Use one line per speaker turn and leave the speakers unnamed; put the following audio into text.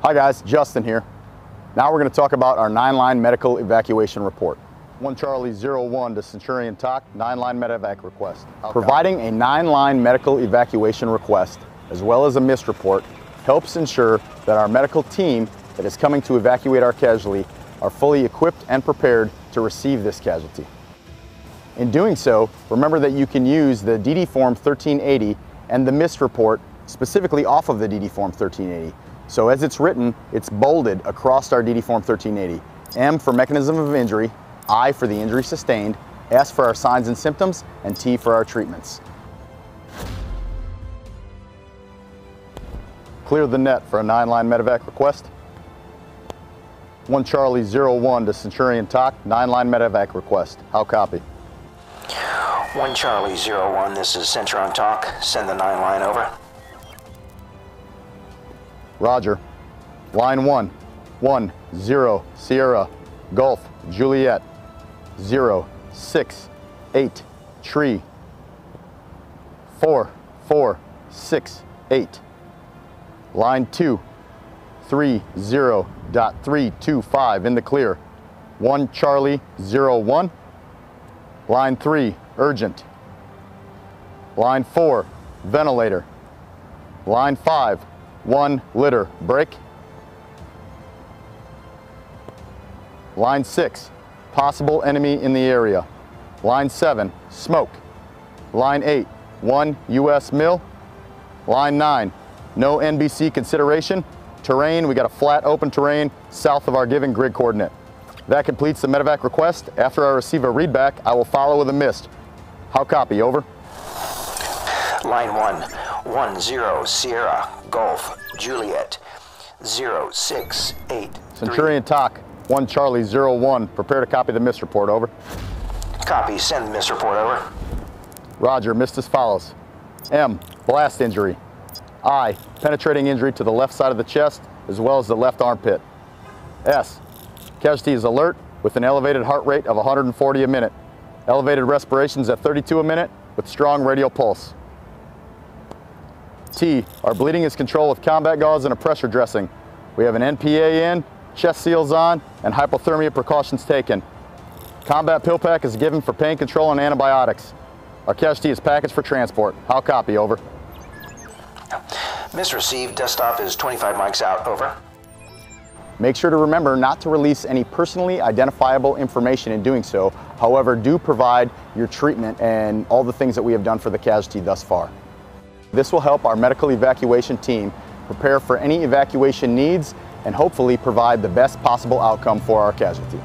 Hi guys, Justin here. Now we're going to talk about our nine-line medical evacuation report. 1 Charlie 01 to Centurion TOC, nine-line medevac request. Providing a nine-line medical evacuation request, as well as a MIST report, helps ensure that our medical team that is coming to evacuate our casualty are fully equipped and prepared to receive this casualty. In doing so, remember that you can use the DD Form 1380 and the MIST report specifically off of the DD Form 1380. So as it's written, it's bolded across our DD Form 1380. M for mechanism of injury, I for the injury sustained, S for our signs and symptoms, and T for our treatments. Clear the net for a nine-line medevac request. 1 Charlie 01 to Centurion TOC, nine-line medevac request. How copy?
1 Charlie 01, this is Centurion TOC. Send the 9 line over.
Roger. Line 1, 1, 0, Sierra, Golf, Juliet, 0, 6, 8, tree, 4, 4, 6, 8. Line 2, 3, 0, dot 3, 2, 5 in the clear. 1 Charlie 01. Line 3, urgent. Line 4, ventilator. Line 5, 1 litter, break. Line 6, possible enemy in the area. Line 7, smoke. Line 8, 1 U.S. mill. Line 9, no NBC consideration. Terrain, we got a flat open terrain south of our given grid coordinate. That completes the medevac request. After I receive a readback, I will follow with a MIST. How copy, over?
Line 1, 1 0 Sierra, Golf, Juliet, 0 6 8.
Centurion TOC 1 Charlie 01. Prepare to copy the MIST report, over.
Copy, send the MIST report over.
Roger, MIST as follows. M, blast injury. I, penetrating injury to the left side of the chest as well as the left armpit. S, casualty is alert with an elevated heart rate of 140 a minute. Elevated respirations at 32 a minute with strong radial pulse. T, our bleeding is controlled with combat gauze and a pressure dressing. We have an NPA in, chest seals on, and hypothermia precautions taken. Combat pill pack is given for pain control and antibiotics. Our casualty is packaged for transport. How copy, over?
MIST received, dust off is 25 mics out, over.
Make sure to remember not to release any personally identifiable information in doing so. However, do provide your treatment and all the things that we have done for the casualty thus far. This will help our medical evacuation team prepare for any evacuation needs and hopefully provide the best possible outcome for our casualty.